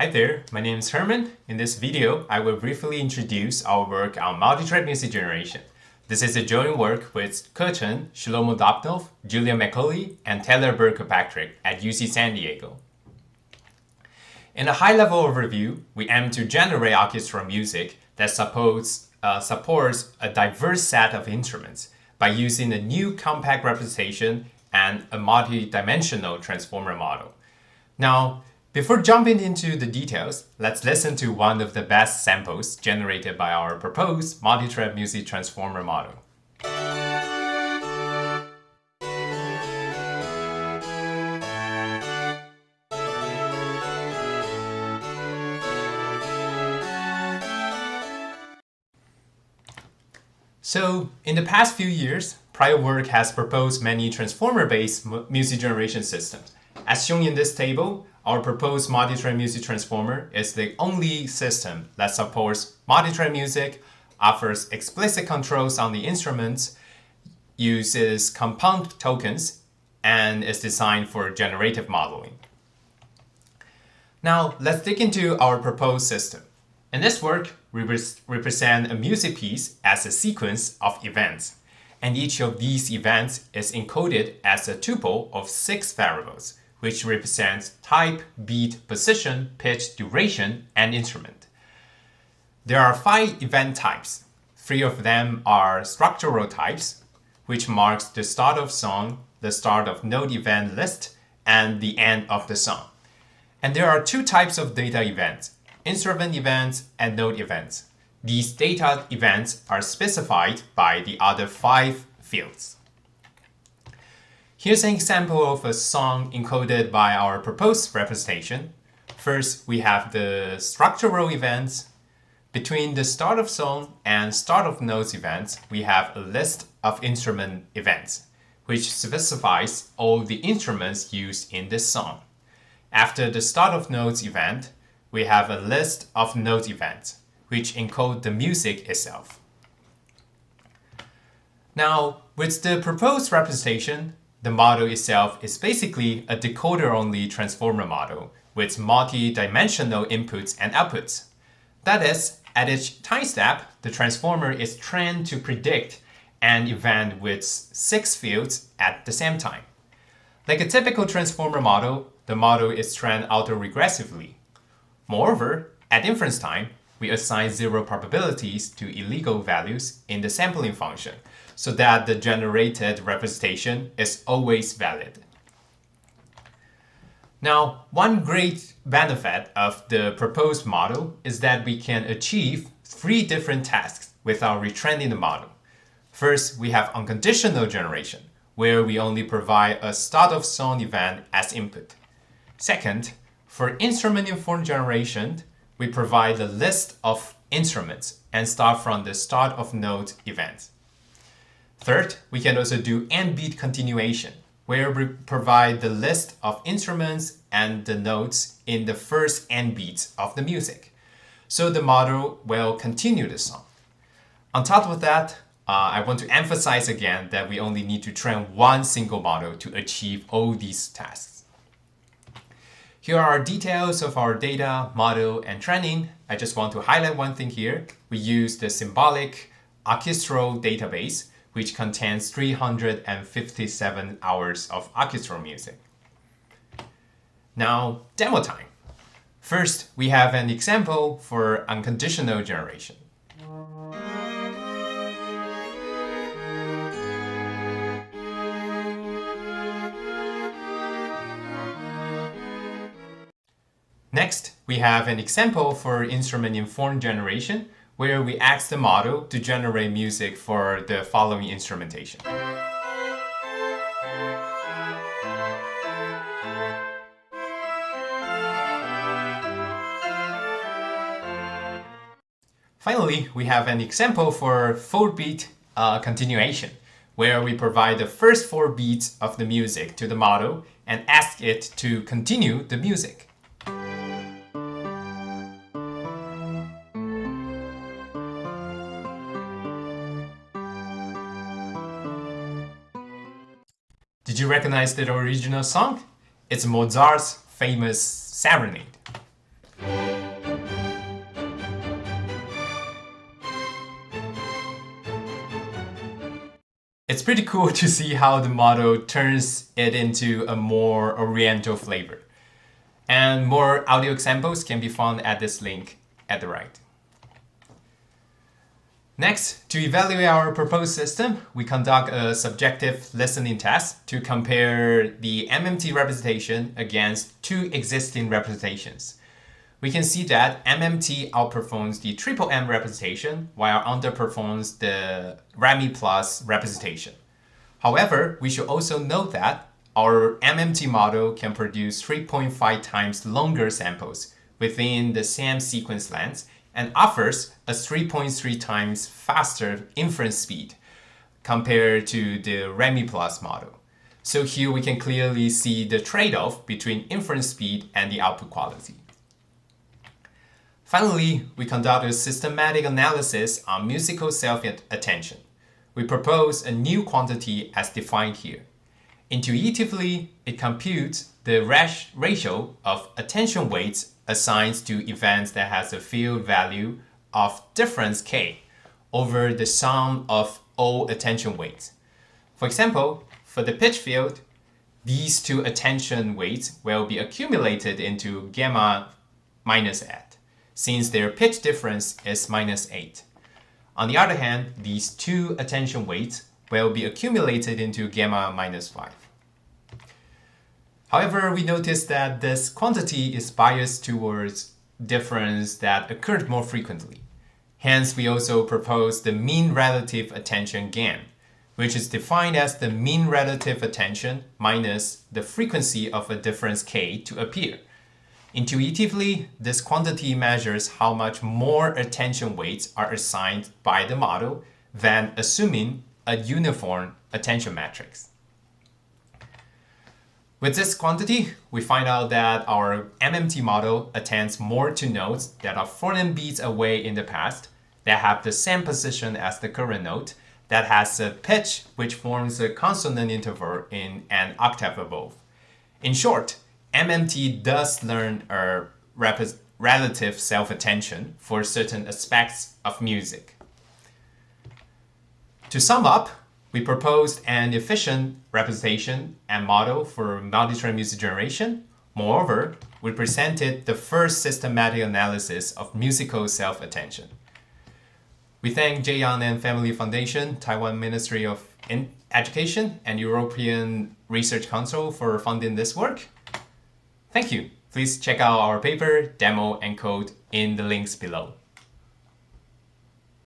Hi there, my name is Herman. In this video, I will briefly introduce our work on multi-track music generation. This is a joint work with Ke Chen, Shlomo Dubnov, Julia McAuley, and Taylor Kirkpatrick at UC San Diego. In a high-level overview, we aim to generate orchestral music that supports, uh, supports a diverse set of instruments by using a new compact representation and a multi-dimensional transformer model. Now, before jumping into the details, let's listen to one of the best samples generated by our proposed multi-track music transformer model. So, in the past few years, prior work has proposed many transformer-based music generation systems. As shown in this table, our proposed multi-track music transformer is the only system that supports multi-track music, offers explicit controls on the instruments, uses compound tokens, and is designed for generative modeling. Now, let's dig into our proposed system. In this work, we represent a music piece as a sequence of events, and each of these events is encoded as a tuple of six variables, which represents type, beat, position, pitch, duration, and instrument. There are five event types. Three of them are structural types, which marks the start of song, the start of note event list, and the end of the song. And there are two types of data events, instrument events and note events. These data events are specified by the other five fields. Here's an example of a song encoded by our proposed representation. First, we have the structural events. Between the start of song and start of notes events, we have a list of instrument events, which specifies all the instruments used in this song. After the start of notes event, we have a list of note events, which encode the music itself. Now, with the proposed representation, the model itself is basically a decoder-only transformer model with multi-dimensional inputs and outputs. That is, at each time step, the transformer is trained to predict an event with six fields at the same time. Like a typical transformer model, the model is trained autoregressively. Moreover, at inference time, we assign zero probabilities to illegal values in the sampling function, so that the generated representation is always valid. Now, one great benefit of the proposed model is that we can achieve three different tasks without retraining the model. First, we have unconditional generation, where we only provide a start of song event as input. Second, for instrument-informed generation, we provide a list of instruments and start from the start of note events. Third, we can also do n-beat continuation, where we provide the list of instruments and the notes in the first n beats of the music. So the model will continue the song. On top of that, uh, I want to emphasize again that we only need to train one single model to achieve all these tasks. Here are details of our data, model, and training. I just want to highlight one thing here. We use the symbolic orchestral database which contains 357 hours of orchestral music. Now, demo time. First, we have an example for unconditional generation. Next, we have an example for instrument-informed generation, where we ask the model to generate music for the following instrumentation. Finally, we have an example for 4-beat uh, continuation, where we provide the first four beats of the music to the model and ask it to continue the music. Did you recognize the original song? It's Mozart's famous Serenade. It's pretty cool to see how the model turns it into a more oriental flavor. And more audio examples can be found at this link at the right. Next, to evaluate our proposed system, we conduct a subjective listening test to compare the MMT representation against two existing representations. We can see that MMT outperforms the triple M representation while underperforms the ReMi plus representation. However, we should also note that our MMT model can produce 3.5 times longer samples within the same sequence length and offers a 3.3 times faster inference speed compared to the ReMi Plus model. So here we can clearly see the trade-off between inference speed and the output quality. Finally, we conduct a systematic analysis on musical self-attention. We propose a new quantity as defined here. Intuitively, it computes the ratio of attention weights assigned to events that has a field value of difference k over the sum of all attention weights. For example, for the pitch field, these two attention weights will be accumulated into gamma minus 8, since their pitch difference is minus 8. On the other hand, these two attention weights will be accumulated into gamma minus 5. However, we notice that this quantity is biased towards difference that occurred more frequently. Hence, we also propose the mean relative attention gain, which is defined as the mean relative attention minus the frequency of a difference k to appear. Intuitively, this quantity measures how much more attention weights are assigned by the model than assuming a uniform attention matrix. With this quantity, we find out that our MMT model attends more to notes that are 4 beats away in the past, that have the same position as the current note, that has a pitch which forms a consonant interval in an octave above. In short, MMT does learn a relative self-attention for certain aspects of music. To sum up, we proposed an efficient representation and model for multi-track music generation. Moreover, we presented the first systematic analysis of musical self-attention. We thank Jay Yang and Family Foundation, Taiwan Ministry of Education, and European Research Council for funding this work. Thank you. Please check out our paper, demo, and code in the links below.